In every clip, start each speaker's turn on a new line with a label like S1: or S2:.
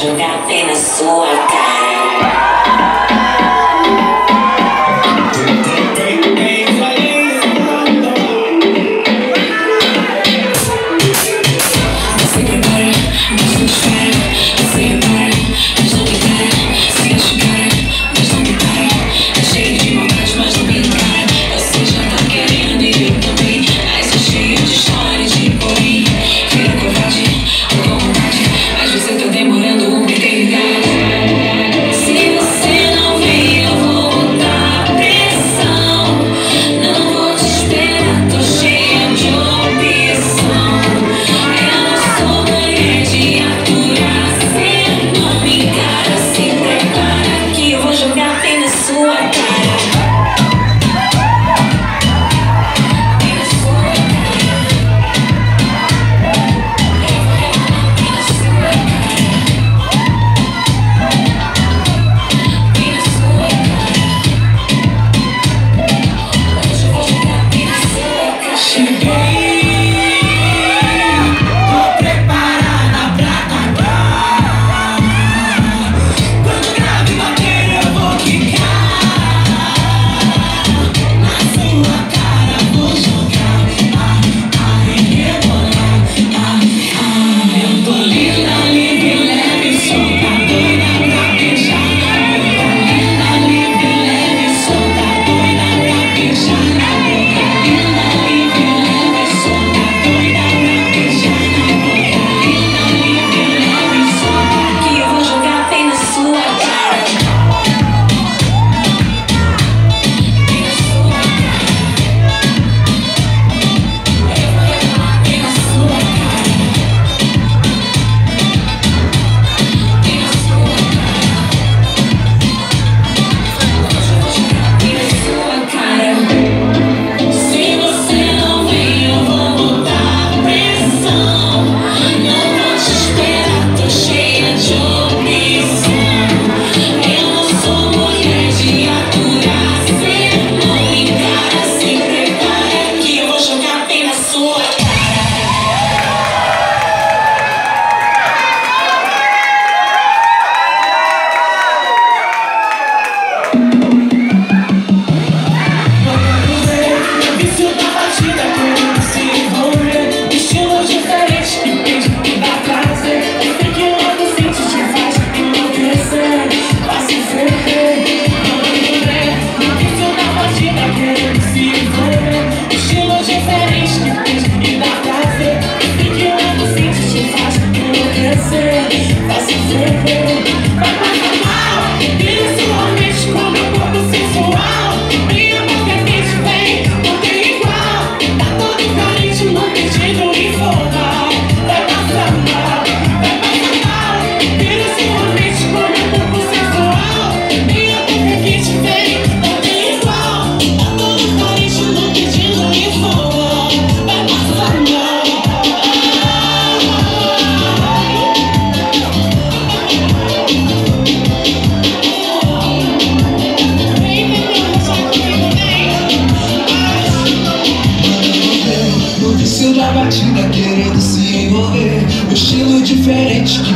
S1: jogar apenas sua cara.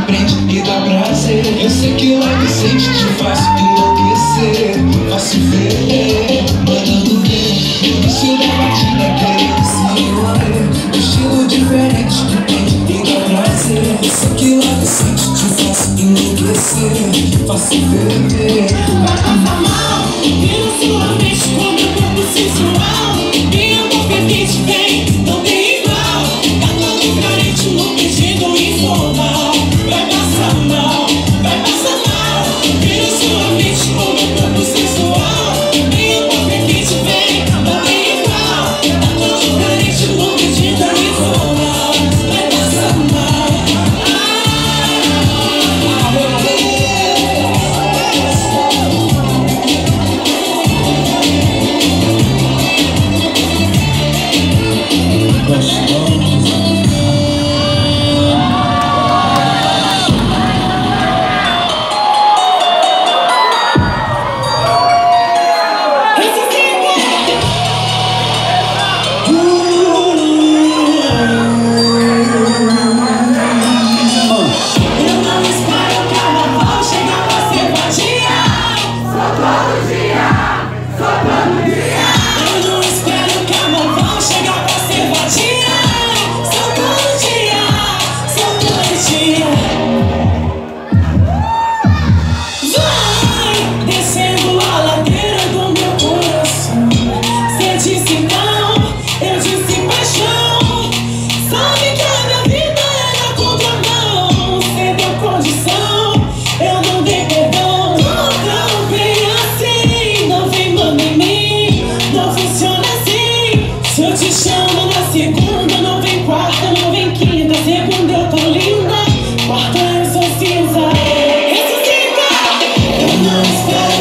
S2: prende e dá prazer. Eu sei que lá que sente te faz enlouquecer
S3: Faço ver, mandando ver. O estilo da batida querendo se envolver estilo diferente que prende e dá prazer. Eu sei que lá que sente te faz enlouquecer Faço ver,
S2: You're